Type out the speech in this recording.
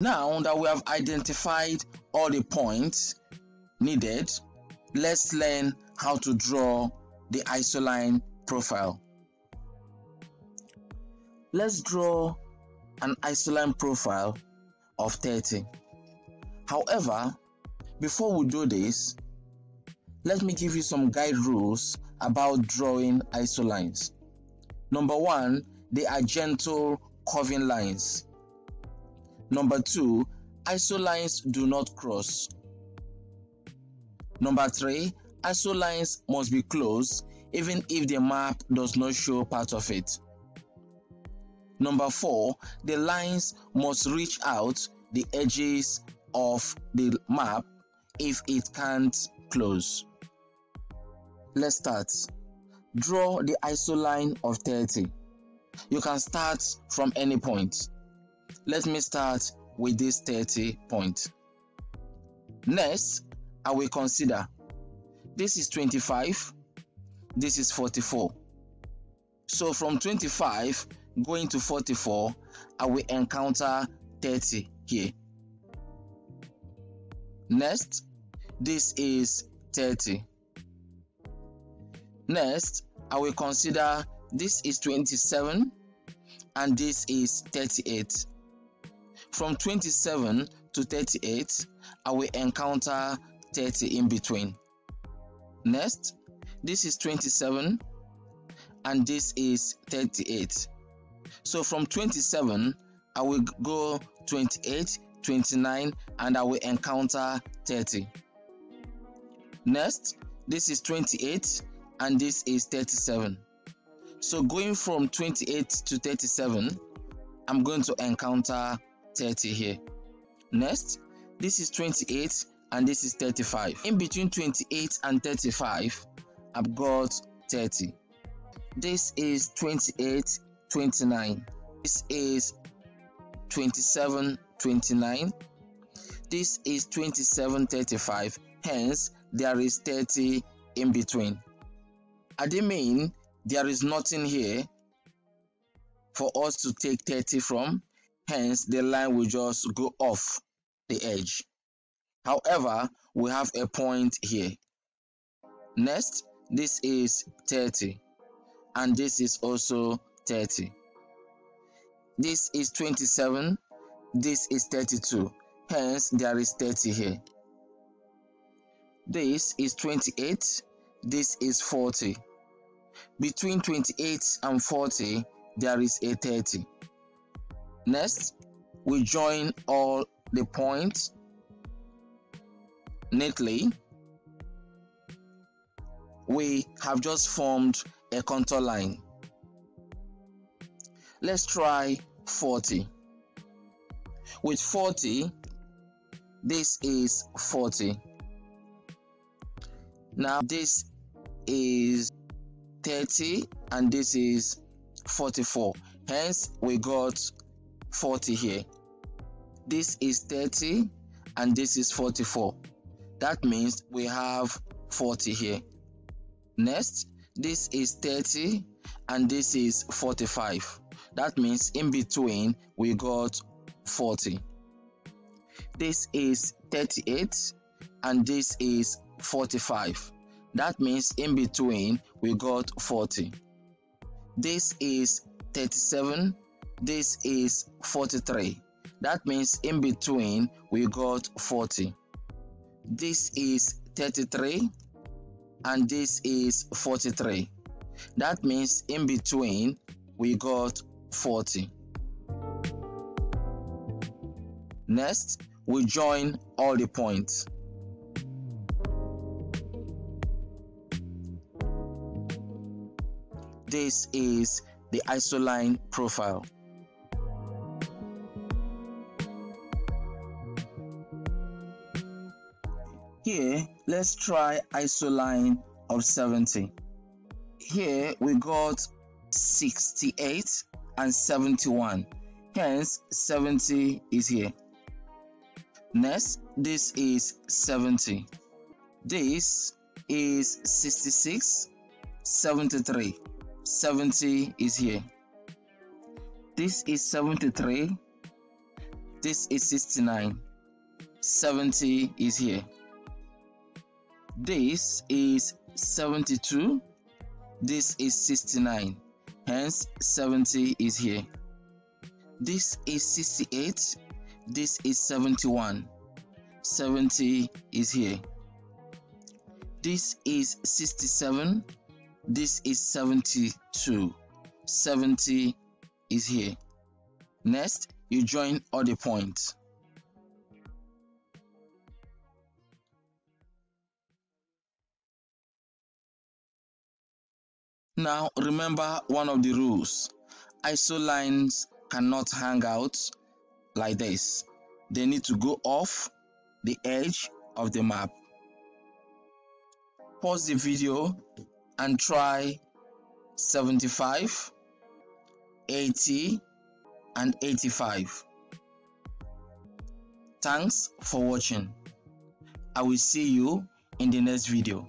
Now that we have identified all the points needed, let's learn how to draw the isoline profile. Let's draw an isoline profile of 30. However, before we do this, let me give you some guide rules about drawing isolines. Number one, they are gentle curving lines. Number two, isolines do not cross. Number three, isolines must be closed even if the map does not show part of it. Number four, the lines must reach out the edges of the map if it can't close. Let's start. Draw the isoline of 30. You can start from any point. Let me start with this 30 point. Next, I will consider this is 25, this is 44. So from 25 going to 44, I will encounter 30 here. Next, this is 30. Next, I will consider this is 27 and this is 38. From 27 to 38, I will encounter 30 in between. Next, this is 27 and this is 38. So from 27, I will go 28, 29 and I will encounter 30. Next, this is 28 and this is 37. So going from 28 to 37, I'm going to encounter 30 here. Next, this is 28 and this is 35. In between 28 and 35, I've got 30. This is 28, 29. This is 27, 29. This is 27, 35. Hence, there is 30 in between. At the mean, there is nothing here for us to take 30 from. Hence, the line will just go off the edge. However, we have a point here. Next, this is 30 and this is also 30. This is 27, this is 32. Hence, there is 30 here. This is 28, this is 40. Between 28 and 40, there is a 30. Next, we join all the points neatly. We have just formed a contour line. Let's try 40. With 40, this is 40. Now this is 30 and this is 44. Hence, we got 40 here. This is 30 and this is 44. That means we have 40 here. Next, this is 30 and this is 45. That means in between we got 40. This is 38 and this is 45. That means in between we got 40. This is 37. This is 43. That means in between we got 40. This is 33 and this is 43. That means in between we got 40. Next, we join all the points. This is the isoline profile. Here, let's try isoline of 70. Here we got 68 and 71. Hence, 70 is here. Next, this is 70. This is 66, 73. 70 is here. This is 73 this is 69 70 is here this is 72 this is 69 hence 70 is here. This is 68 this is 71 70 is here. This is 67 this is 72 70 is here. Next you join all the points now remember one of the rules. Iso lines cannot hang out like this. They need to go off the edge of the map. Pause the video and try 75 80 and 85 thanks for watching. I will see you in the next video